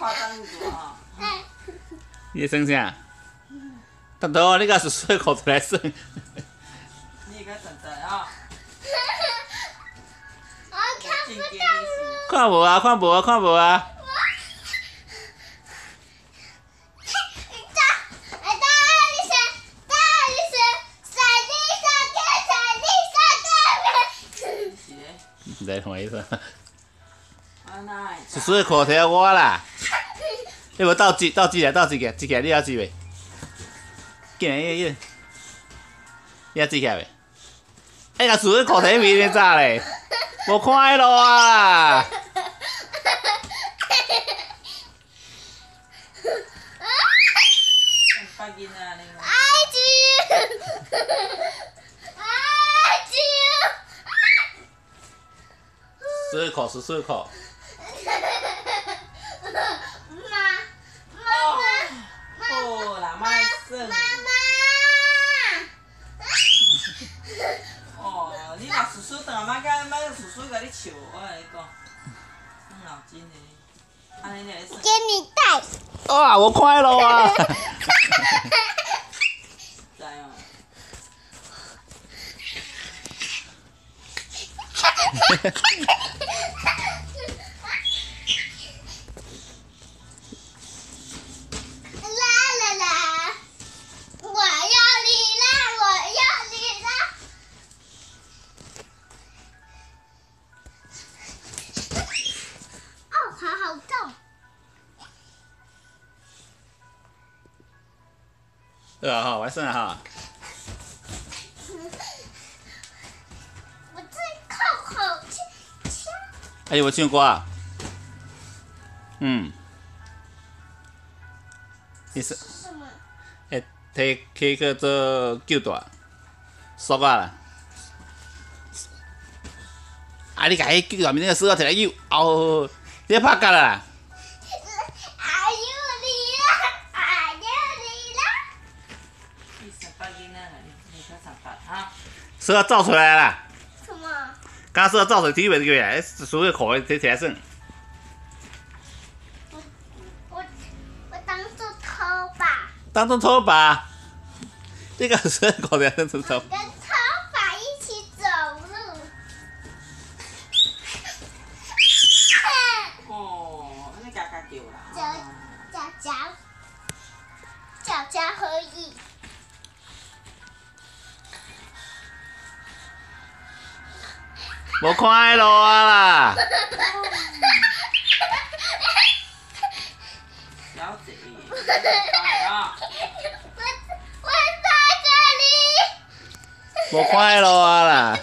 夸张一点啊！你算啥？大头，你甲叔叔的裤子来生。你应该等等啊！我看不到了。看无啊，看无啊，看无啊。唔知同意思。叔叔的裤摕我啦。你无倒几倒几个倒几个，几个你要几未？进来，进来，你要几个未？哎呀，叔叔裤摕面咧炸咧？无看路啊！爱情，爱情。笑，我甲你讲，动脑筋的。安尼你来耍。给你带。哇，我快乐啊！知哦。啦对啊，好，我算了哈。我最靠口气枪。哎，有无唱歌啊？嗯。你是什么？会摕起去做救大，缩啊啦。啊！你甲迄救大面那个锁摕来扭，哦，你拍角啦！哎呦你啦！哎呦你啦！你上班囡仔啦，你你去上班啊？锁走出来了！什么？刚锁走出来，体袂过来，所有裤摕摕来算。我我我当做偷吧，当做拖把，这个是裤子当中拖。跟偷把一起走路。哦，安尼夹夹叫啦。脚脚脚脚脚合一。无看迄路啊啦！小姐，啊！我我在这里。无看迄路啊啦！